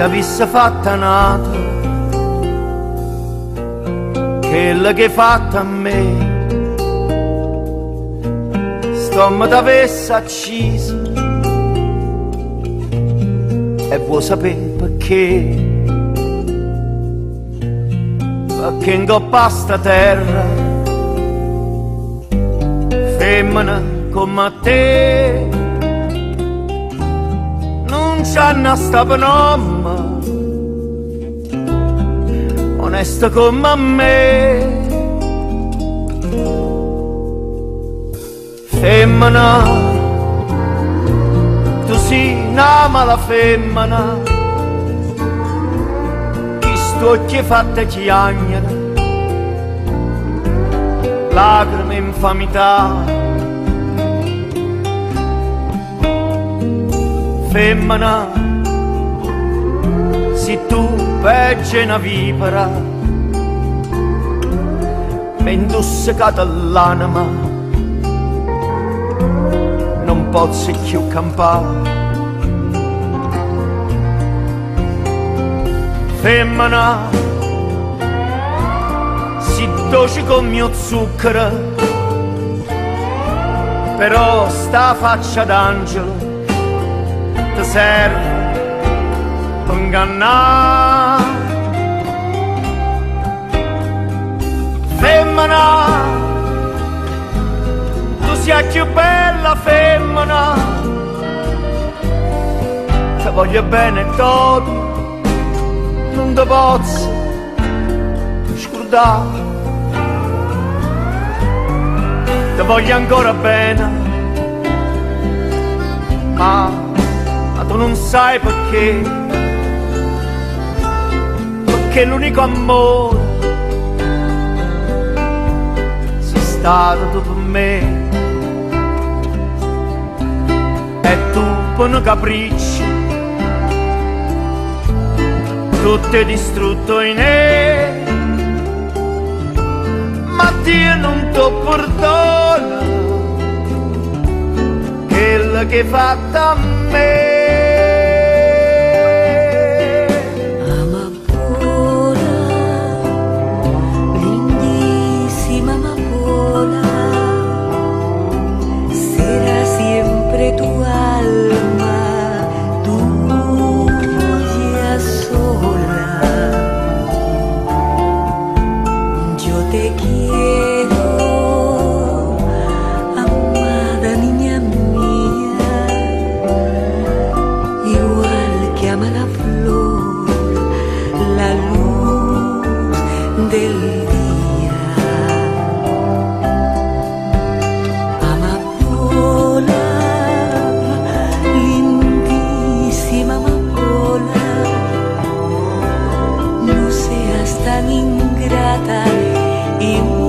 se avesse fatta nato quella che hai fatto a me. Stomma t'avesse acciso. E vuoi sapere perché? Perché in coppa sta terra femmina come te non c'hanno sta penomma onesta come me femmina tu sei una mala femmina occhi fatte chiagnere, lacrime infamità. Femmina, se tu peggio una vipera, mi indussicata l'anima, non posso più campare. femmina si dolce come mio zucchero però sta faccia d'angelo serve ingannare femmina tu sei più bella femmina. Ti voglio bene tutto non ti posso scordare ti voglio ancora bene ma tu non sai perché. Perché l'unico amore sei stato tu per me. E tu per un capriccio tutto è distrutto in e ma Dio non ti perdona quello che hai fatto a me たい